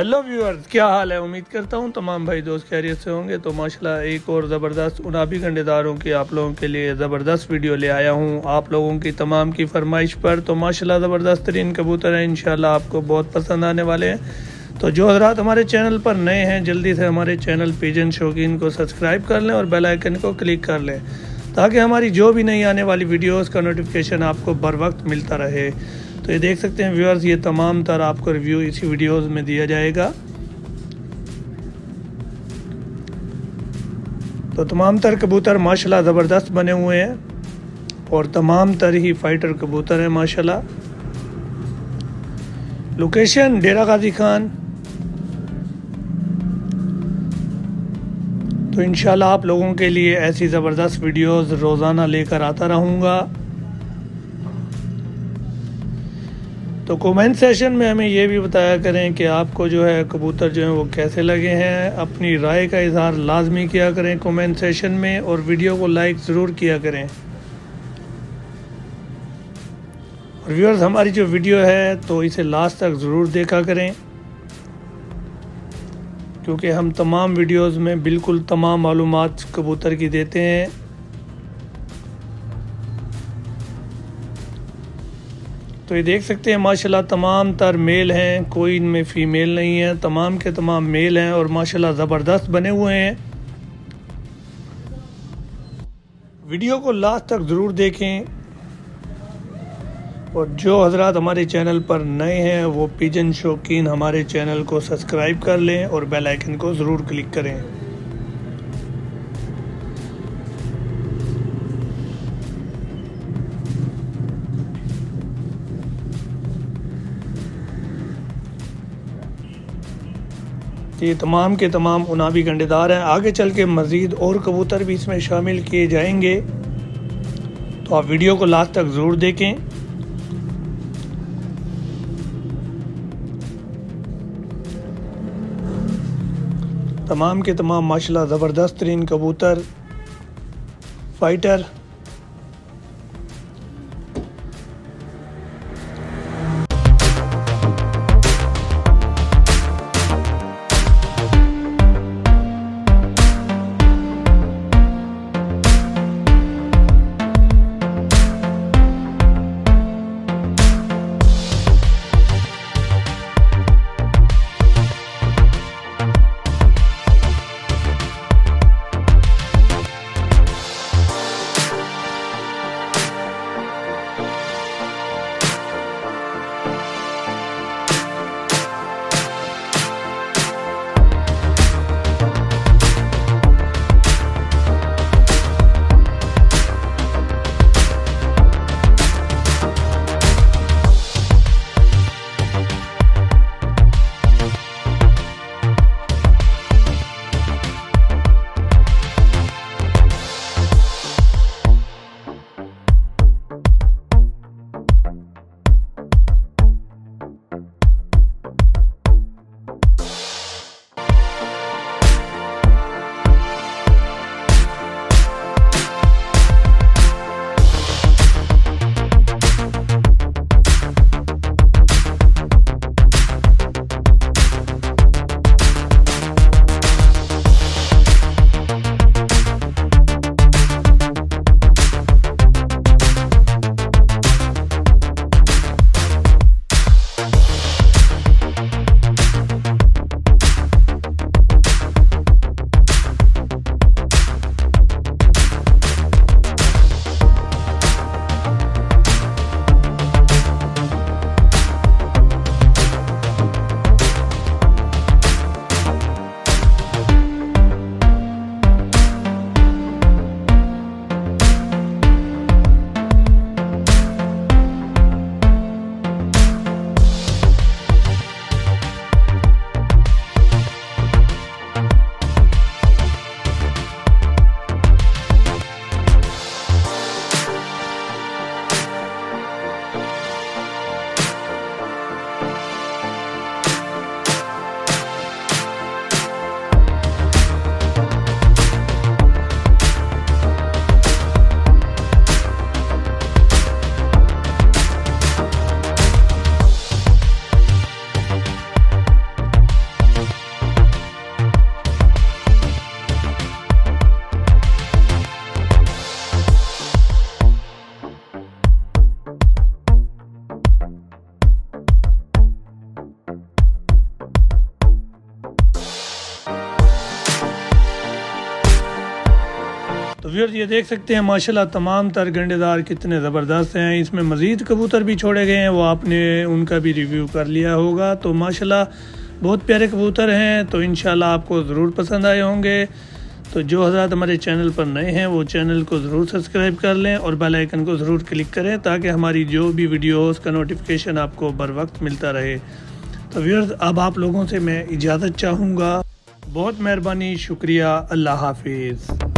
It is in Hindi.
हेलो व्यूअर्स क्या हाल है? उम्मीद करता हूँ तमाम भाई दोस्त खैरियत से होंगे। तो माशाल्लाह एक और ज़बरदस्त उनाबी गंडेदारों की आप लोगों के लिए ज़बरदस्त वीडियो ले आया हूँ। आप लोगों की तमाम की फरमाइश पर तो माशाल्लाह ज़बरदस्त तरीन कबूतर हैं। इंशाल्लाह आपको बहुत पसंद आने वाले हैं। तो जो हजरात हमारे चैनल पर नए हैं, जल्दी से हमारे चैनल पिजन शौकीन को सब्सक्राइब कर लें और बेल आइकन को क्लिक कर लें, ताकि हमारी जो भी नई आने वाली वीडियोज़ का नोटिफिकेशन आपको बर वक्त मिलता रहे। तो ये देख सकते हैं व्यूअर्स ये तमाम तर आपको रिव्यू इसी वीडियोस में दिया जाएगा। तो तमाम तर कबूतर माशाल्लाह ज़बरदस्त बने हुए हैं और तमाम तर ही फाइटर कबूतर हैं, माशाल्लाह। लोकेशन डेरा गाजी खान। तो इन आप लोगों के लिए ऐसी ज़बरदस्त वीडियोस रोज़ाना लेकर आता रहूँगा। तो कमेंट सेशन में हमें ये भी बताया करें कि आपको जो है कबूतर जो है वो कैसे लगे हैं। अपनी राय का इजहार लाजमी किया करें कमेंट सेशन में और वीडियो को लाइक ज़रूर किया करें। और व्यूअर्स हमारी जो वीडियो है तो इसे लास्ट तक ज़रूर देखा करें। क्योंकि हम तमाम वीडियोस में बिल्कुल तमाम मालूम कबूतर की देते हैं। तो ये देख सकते हैं, माशाल्लाह तमाम तर मेल हैं, कोई इनमें फ़ीमेल नहीं है, तमाम के तमाम मेल हैं और माशाल्लाह ज़बरदस्त बने हुए हैं। वीडियो को लास्ट तक ज़रूर देखें। और जो हज़रत हमारे चैनल पर नए हैं, वो पिजन शौकीन हमारे चैनल को सब्सक्राइब कर लें और बेल आइकन को ज़रूर क्लिक करें। ये तमाम के तमाम उनाबी गंडेदार हैं। आगे चल के मज़ीद और कबूतर भी इसमें शामिल किए जाएँगे। तो आप वीडियो को लास्ट तक ज़रूर देखें। तमाम के तमाम, माशाल्लाह, ज़बरदस्त तरीन कबूतर, फाइटर तो व्यर्स ये देख सकते हैं, माशाल्लाह, तमाम तर गंडेदार कितने ज़बरदस्त हैं। इसमें मज़ीद कबूतर भी छोड़े गए हैं, वो आपने उनका भी रिव्यू कर लिया होगा। तो माशाल्लाह, बहुत प्यारे कबूतर हैं तो इन आपको ज़रूर पसंद आए होंगे। तो जो हज़रत हमारे चैनल पर नए हैं, वो चैनल को ज़रूर सब्सक्राइब कर लें और बेल आइकन को ज़रूर क्लिक करें, ताकि हमारी जो भी वीडियोस का नोटिफिकेशन आपको बर वक्त मिलता रहे। तो व्यर्स अब आप लोगों से मैं इजाज़त चाहूँगा। बहुत मेहरबानी, शुक्रिया, अल्लाह हाफिज़।